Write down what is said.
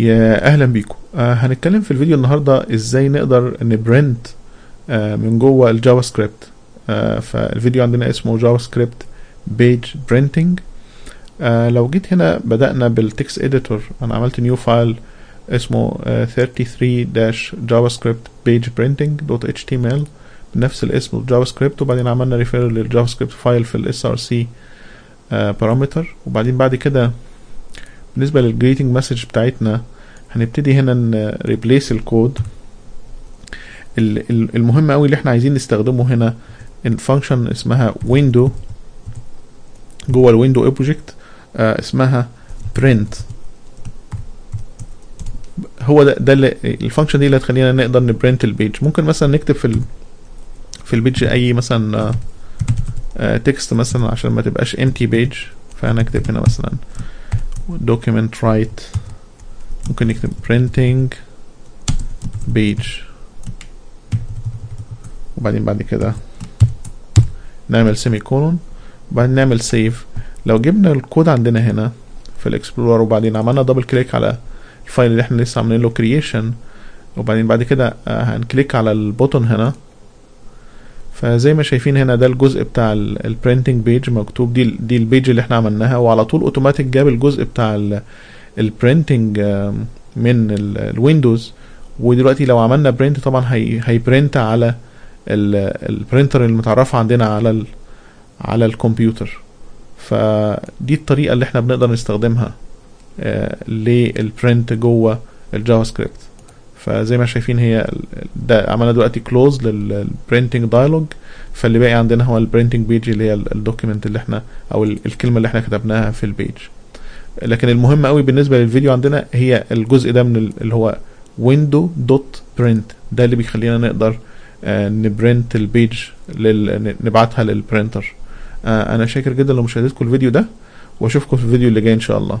يا أهلا بيكم. آه هنتكلم في الفيديو النهارده إزاي نقدر ن print آه من جوه ال JavaScript. آه فالفيديو عندنا اسمه JavaScript page printing آه لو جيت هنا بدأنا بال text editor أنا عملت new file اسمه آه 33-javascript page printing dot html. بنفس الاسم JavaScript. وبعدين عملنا refer لل JavaScript file في ال src parameter وبعدين بعد كده بالنسبة لل greeting message بتاعتنا هنبتدي هنا ن replace ال code المهم قوي اللي إحنا عايزين نستخدمه هنا ال function اسمها window جوه ال window object آه اسمها print. هو ده ده اللي ال function دي اللي هتخلينا نقدر ن print ال page ممكن مثلا نكتب في في ال page أي مثلا آه آه text مثلا عشان ما تبقاش empty page. فهنكتب هنا مثلا document write ممكن نكتب printing page. وبعدين بعد كده نعمل semicolon وبعدين نعمل save لو جبنا الكود عندنا هنا في ال explorer وبعدين عملنا double click على ال file اللي إحنا لسه عاملين له creation وبعدين بعد كده هن click على ال button هنا. فزي ما شايفين هنا ده الجزء بتاع ال printing page مكتوب. دي دي ال page اللي إحنا عملناها وعلى طول اوتوماتيك جاب الجزء بتاع ال printing من ال Windows ودلوقتي لو عملنا print طبعا هي هي print على ال printer المتعرفة عندنا على ال على الكمبيوتر. فدي الطريقة اللي إحنا بنقدر نستخدمها لل print جوه ال JavaScript فزي ما شايفين هي ده عملنا دلوقتي close لل printing dialog فاللي باقي عندنا هو ال printing page اللي هي ال document اللي إحنا أو الكلمة اللي إحنا كتبناها في ال page لكن المهم قوي بالنسبة للفيديو عندنا هي الجزء ده من اللي هو window dot print ده اللي بيخلينا نقدر آه ن print ال page. نبعتها لل printer آه أنا شاكر جدا لمشاهدتكم الفيديو ده وأشوفكم في الفيديو اللي جاي إن شاء الله.